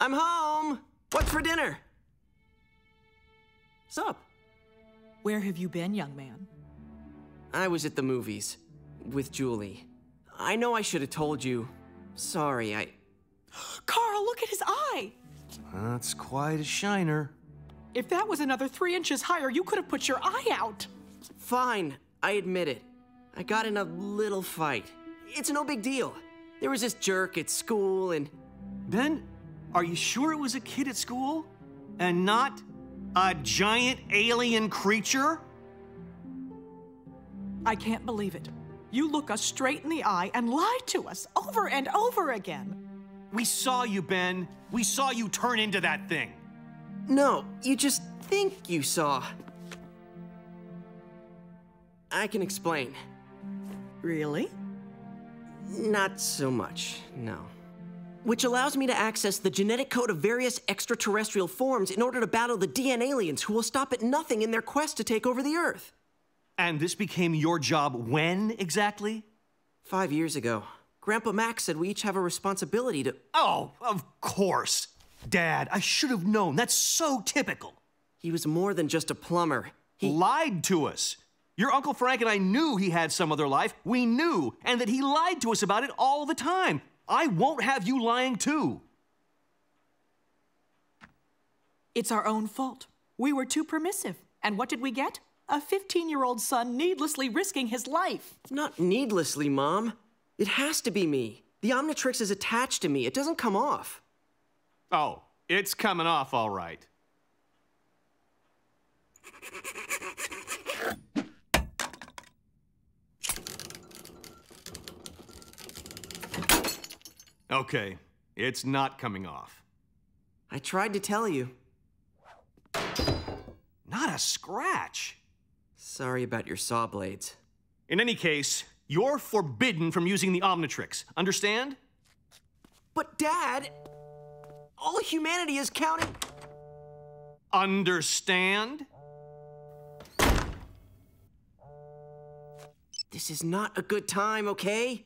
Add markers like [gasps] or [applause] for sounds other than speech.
I'm home. What's for dinner? Sup? Where have you been, young man? I was at the movies with Julie. I know I should have told you. Sorry, I. [gasps] Carl, look at his eye! That's quite a shiner. If that was another three inches higher, you could have put your eye out. Fine, I admit it. I got in a little fight. It's no big deal. There was this jerk at school, and. Ben, are you sure it was a kid at school? And not a giant alien creature? I can't believe it. You look us straight in the eye and lie to us over and over again. We saw you, Ben. We saw you turn into that thing. No, you just think you saw. I can explain. Really? Not so much, no. Which allows me to access the genetic code of various extraterrestrial forms in order to battle the DNAliens who will stop at nothing in their quest to take over the Earth. And this became your job when exactly? Five years ago, Grandpa Max said we each have a responsibility to. Oh, of course. Dad, I should have known. That's so typical. He was more than just a plumber. He lied to us. Your Uncle Frank and I knew he had some other life. We knew, and that he lied to us about it all the time. I won't have you lying too. It's our own fault. We were too permissive. And what did we get? A 15 year old son needlessly risking his life. Not needlessly, Mom. It has to be me. The Omnitrix is attached to me, it doesn't come off. Oh, it's coming off all right. Okay, it's not coming off. I tried to tell you. Not a scratch. Sorry about your saw blades. In any case, you're forbidden from using the Omnitrix. Understand? But, Dad, all humanity is counting. Understand? This is not a good time, okay?